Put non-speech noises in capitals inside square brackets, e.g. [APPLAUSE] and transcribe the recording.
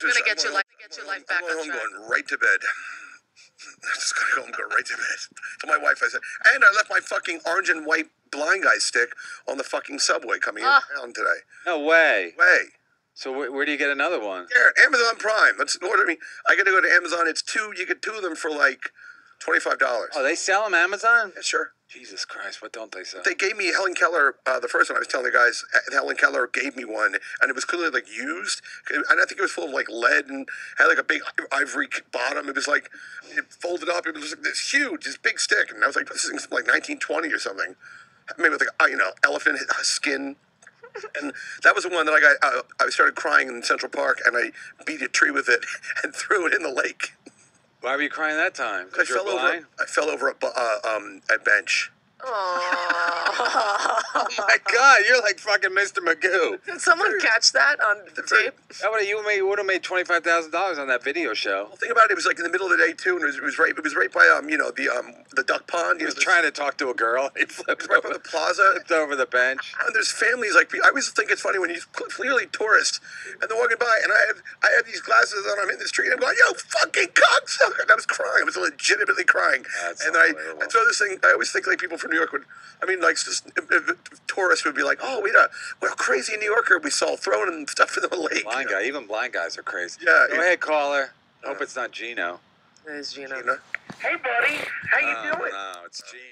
Gonna I'm get going your life, get your I'm life back going on home, track. going right to bed. I'm [LAUGHS] just gonna go and go right to bed. To my wife, I said, and I left my fucking orange and white blind guy stick on the fucking subway coming Ah. in town today. No way. Way. So where, where do you get another one? Here, Amazon Prime. Let's order me. I got to go to Amazon. It's two. You get two of them for like twenty-five dollars. Oh, they sell them Amazon? yeah, sure. Jesus Christ, what don't they sell? They gave me Helen Keller. Uh, the first one I was telling the guys, uh, Helen Keller gave me one, and it was clearly like used, and I think it was full of like lead and had like a big ivory bottom. It was like it folded up. It was like this huge, this big stick, and I was like, this from like 1920 or something, maybe with like uh, you know elephant skin. And that was the one that I got. Uh, I started crying in Central Park, and I beat a tree with it [LAUGHS] and threw it in the lake. Why were you crying that time? I Because you're fell over. I fell over a, uh, um, a bench. [LAUGHS] Oh my God, you're like fucking Mr. Magoo. Did someone catch that on the tape? That would you made would have made twenty five thousand dollars on that video show. Well, think about it. It was like in the middle of the day too, and it was, it was right. It was right by um, you know, the um, the duck pond. He You was know, trying to talk to a girl. [LAUGHS] He flipped It was right by over, the plaza. flipped over the bench. And there's families like I always think it's funny when you clearly tourists and they're walking by, and I have I have these glasses on. I'm in the street. And I'm going, yo, fucking cocksucker! And [LAUGHS] I was crying. I was legitimately crying. That's and I, unbelievable. I throw this thing. I always think like people from New York would. I mean, like just if, if tourists would be like, oh, we a we're a crazy New Yorker. We saw throwing and [LAUGHS] stuff in the lake. Blind guy, even blind guys are crazy. Yeah, Go it- ahead, caller. Hope it's not Gino. It is Gina. You? Hey, buddy. How you Oh, doing? No, it's Gino.